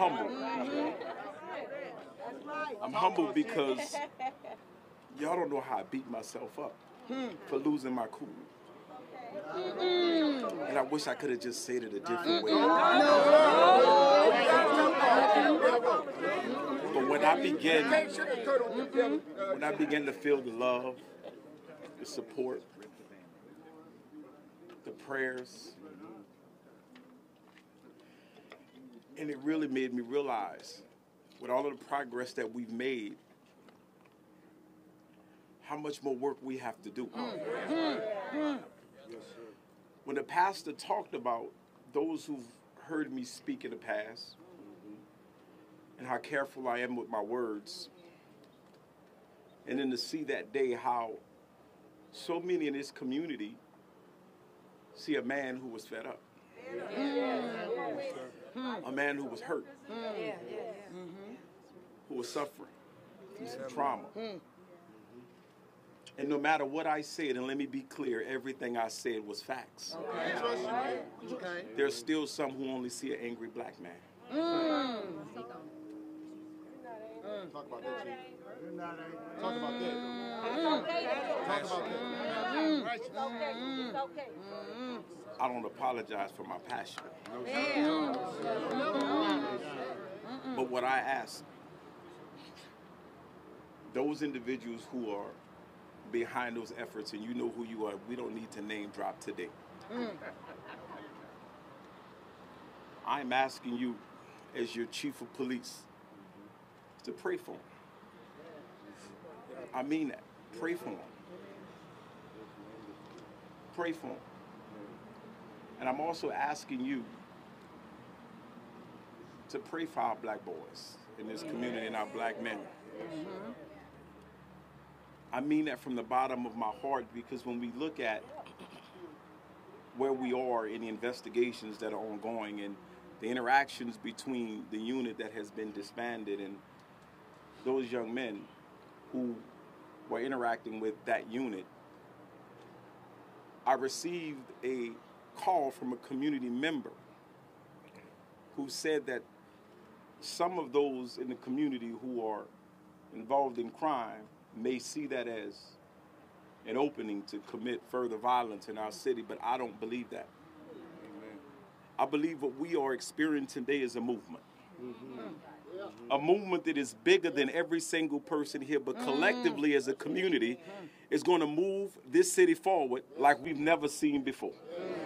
humble. I'm humble because y'all don't know how I beat myself up for losing my cool. And I wish I could have just said it a different way. But when I began, when I began to feel the love, the support, the prayers, and it really made me realize, with all of the progress that we've made, how much more work we have to do. Mm, mm, when the pastor talked about those who've heard me speak in the past mm-hmm. and how careful I am with my words, and then to see that day how so many in this community see a man who was fed up, mm. A man who was hurt, who was suffering through some trauma. And no matter what I said, and let me be clear, everything I said was facts. Okay. There's still some who only see an angry black man. Talk about that, Chief. Talk about that. Talk about that. I don't apologize for my passion. But what I ask those individuals who are behind those efforts, and you know who you are, we don't need to name drop today. Mm. I'm asking you, as your chief of police, to pray for them. I mean that. Pray for them. Pray for them. And I'm also asking you to pray for our black boys in this community and our black men. Mm-hmm. I mean that from the bottom of my heart because when we look at where we are in the investigations that are ongoing and the interactions between the unit that has been disbanded and those young men who were interacting with that unit, I received a call from a community member who said that some of those in the community who are involved in crime may see that as an opening to commit further violence in our city, but I don't believe that. I believe what we are experiencing today is a movement. Mm-hmm. A movement that is bigger than every single person here, but mm. collectively as a community is going to move this city forward like we've never seen before. Mm.